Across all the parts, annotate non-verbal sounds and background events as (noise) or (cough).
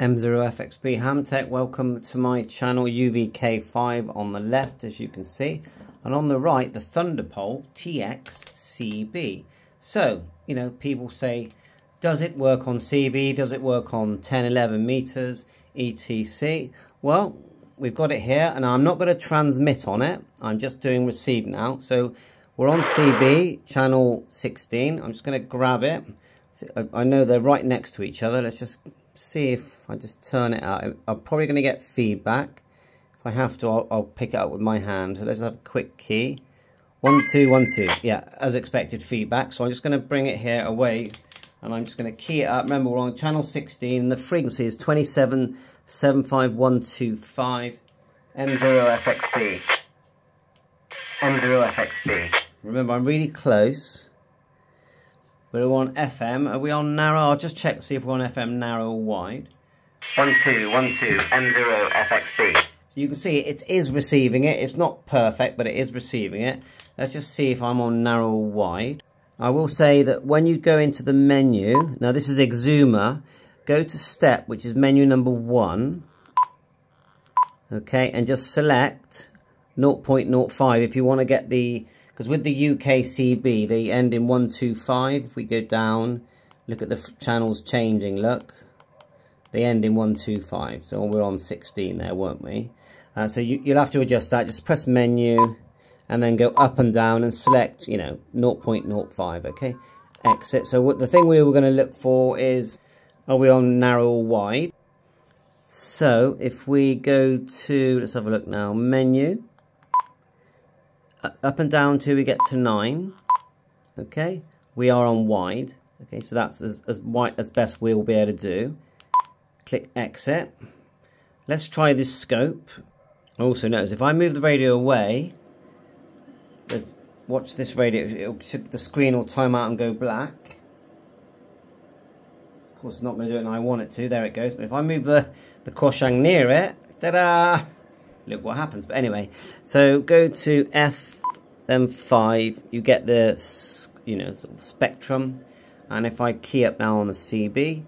M0FXB Hamtech, welcome to my channel UVK5 on the left as you can see and on the right the Thunderpole TX-CB. So, you know, people say, does it work on CB, does it work on 10, 11 meters, ETC? Well, we've got it here and I'm not going to transmit on it, I'm just doing receive now. So we're on CB, channel 16, I'm just going to grab it. I know they're right next to each other, let's just see if I just turn it out. I'm probably going to get feedback. If I have to, I'll, I'll, pick it up with my hand. Let's have a quick key. One, two, one, two. Yeah, as expected feedback. So I'm just going to bring it here away and I'm just going to key it up. Remember, we're on channel 16 and the frequency is 2775125 M0FXB. M0FXB. Remember, I'm really close. We're on FM. Are we on narrow? I'll just check see if we're on FM narrow or wide. One two one two M0 FXB. So you can see it is receiving it. It's not perfect, but it is receiving it. Let's just see if I'm on narrow or wide. I will say that when you go into the menu, now this is Egzumer, go to step, which is menu number one. Okay, and just select 0.05 if you want to get the because with the UKCB, they end in 125. If we go down, look at the channels changing, look. They end in 125. So we're on 16 there, weren't we? Uh, so you, you'll have to adjust that. Just press menu and then go up and down and select, you know, 0.05, okay? Exit. So what the thing we were going to look for is, are we on narrow or wide? So if we go to, let's have a look now, menu up and down till we get to 9 okay? We are on wide okay? So that's as, as wide as best we'll be able to do. Click exit. Let's try this scope. Also notice if I move the radio away watch this radio. Should, the screen will time out and go black. Of course it's not going to do it and I want it to. There it goes. But if I move the the Quansheng near it ta-da! Look what happens. But anyway so go to F then 5 you get the you know sort of spectrum. And if I key up now on the CB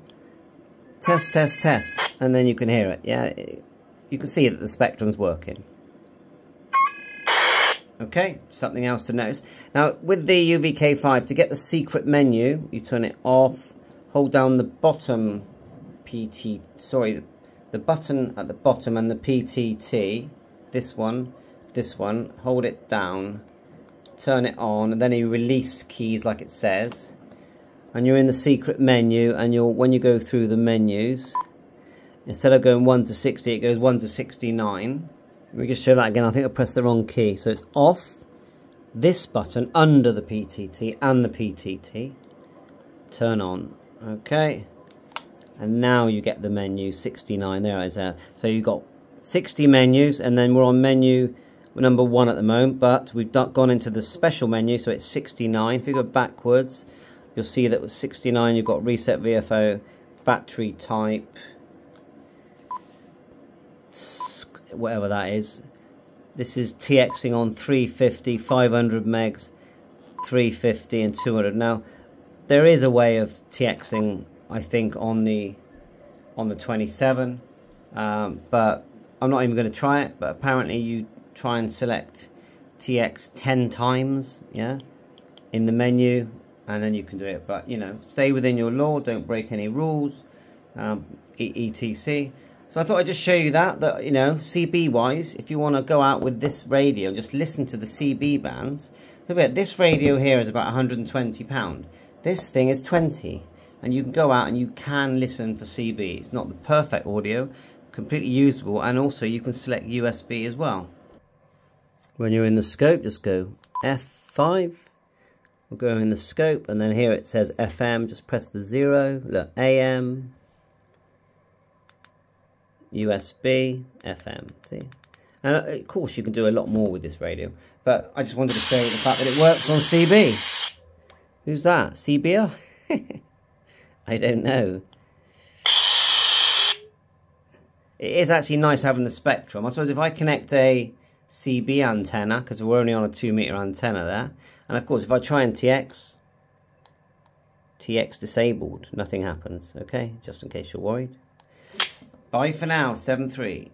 test test test and then you can hear it. Yeah you can see that the spectrum's working. Okay something else to notice. Now with the UVK5 to get the secret menu you turn it off hold down the bottom PT sorry the button at the bottom and the PTT this one this one hold it down turn it on and then you release keys like it says. And you're in the secret menu and you'll when you go through the menus instead of going 1 to 60 it goes 1 to 69 let me just show that again. I think I pressed the wrong key. So it's off this button under the PTT and the PTT turn on. Okay. And now you get the menu 69 there it is there so you've got 60 menus and then we're on menu we're number one at the moment, but we've gone into the special menu, so it's 69. If you go backwards, you'll see that with 69 you've got reset VFO, battery type, whatever that is. This is TXing on 350, 500 megs, 350 and 200. Now, there is a way of TXing, I think, on the on the 27, um, but I'm not even going to try it. But apparently, you try and select TX 10 times, yeah, in the menu, and then you can do it. But, you know, stay within your law, don't break any rules, um, etc. So I thought I'd just show you that, that, you know, CB-wise, if you want to go out with this radio, just listen to the CB bands. So this radio here is about £120. This thing is 20 and you can go out and you can listen for CB. It's not the perfect audio, completely usable, and also you can select USB as well. When you're in the scope, just go F5. We'll go in the scope, and then here it says FM. Just press the zero. Look, AM, USB, FM. See? And uh, of course, you can do a lot more with this radio. But I just wanted to show you the fact that it works on CB. Who's that? CBR? (laughs) I don't know. It is actually nice having the spectrum. I suppose if I connect a CB antenna because we're only on a 2 meter antenna there. And of course if I try and TX TX disabled nothing happens okay? Just in case you're worried. Bye for now, 7 3.